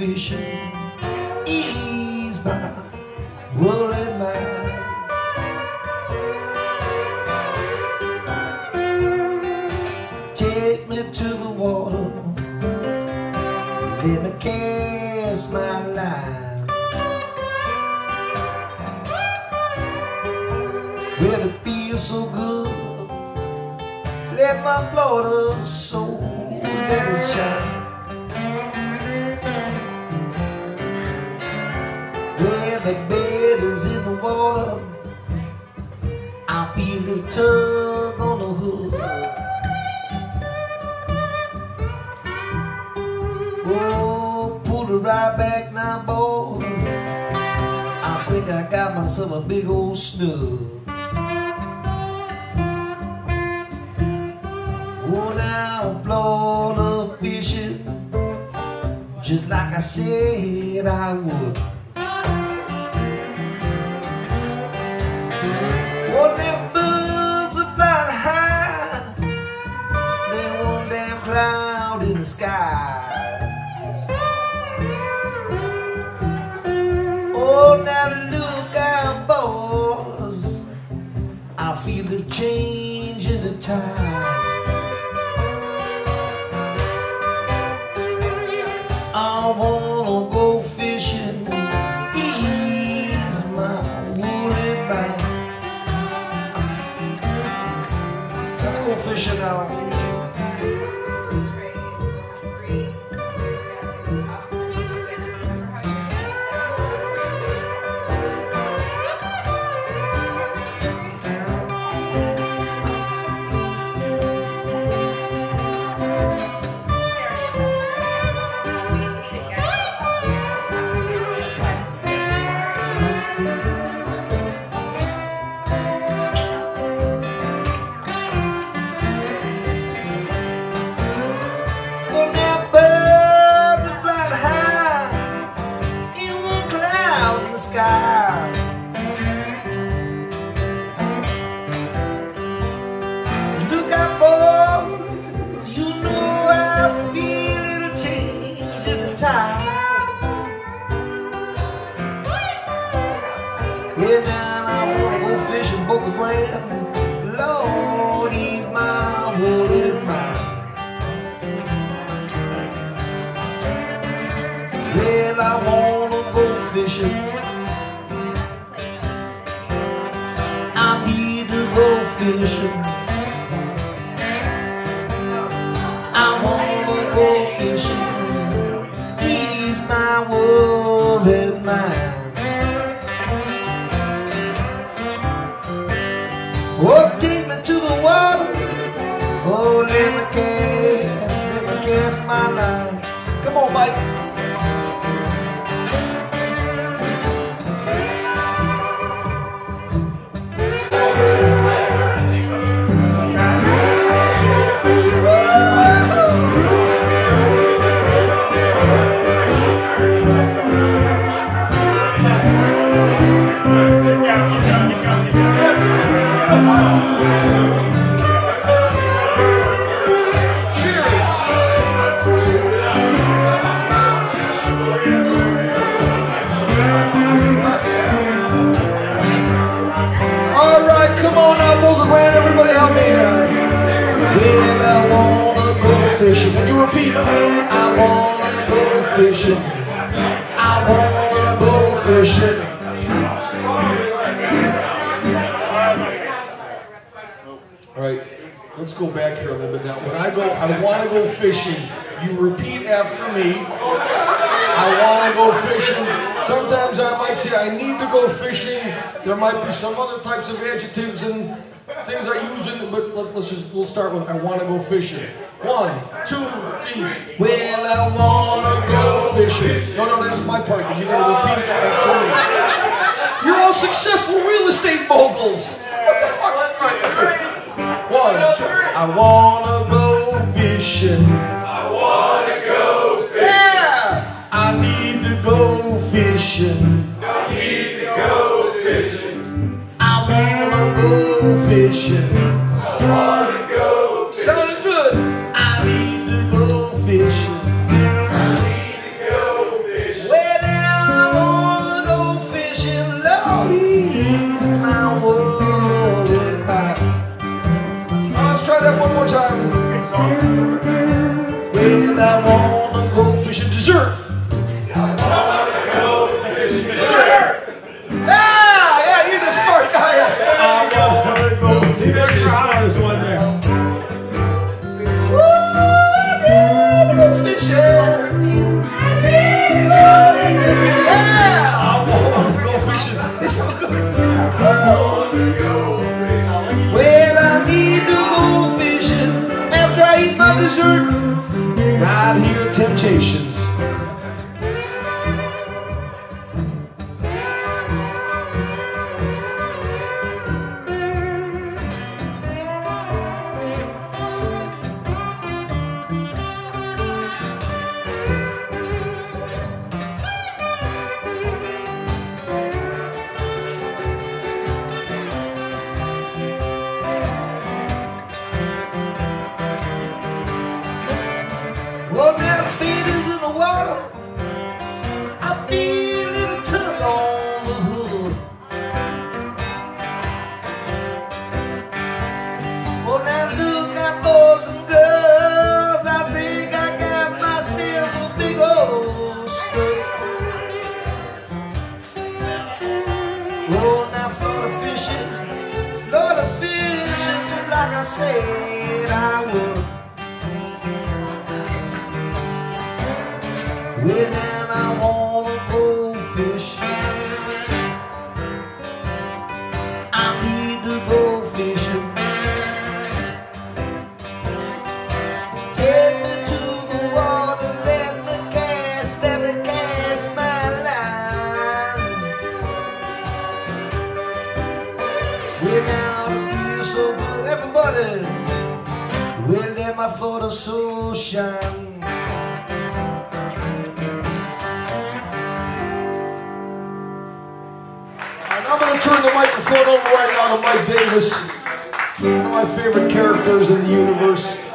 fishing, ease my worried mind. Take me to the water, let me cast my line. Well, it feels so good. Let my Florida soul let it shine. When the bed is in the water, I feel the tug on the hook. Oh, pull it right back now, boys. I think I got myself a big old snook. Oh, now Florida fishing, just like I said I would. Yeah, now I wanna go fishing, Boca Grande. Lord, fishing. I wanna go fishing. Ease my worried mind. Oh, take me to the water. Oh, let me cast, let me cast my line. Come on, Mike. When I wanna go fishing, and you repeat, I wanna go fishing. I wanna go fishing. All right, let's go back here a little bit now. When I go, I want to go fishing. You repeat after me. I want to go fishing. Sometimes I might say I need to go fishing. There might be some other types of adjectives and things I use in but let's, let's just we'll start with I want to go fishing. One, two, three. Well, I want to go fishing. No, no, that's my part. You're gonna repeat after me. You're all successful go Temptations. I said I would. Well, now I wanna go fishing. I need to go fishing. Take me to the water, let me cast, let me cast my line. Well, And I'm going to turn the microphone over right now to Mike Davis, one of my favorite characters in the universe.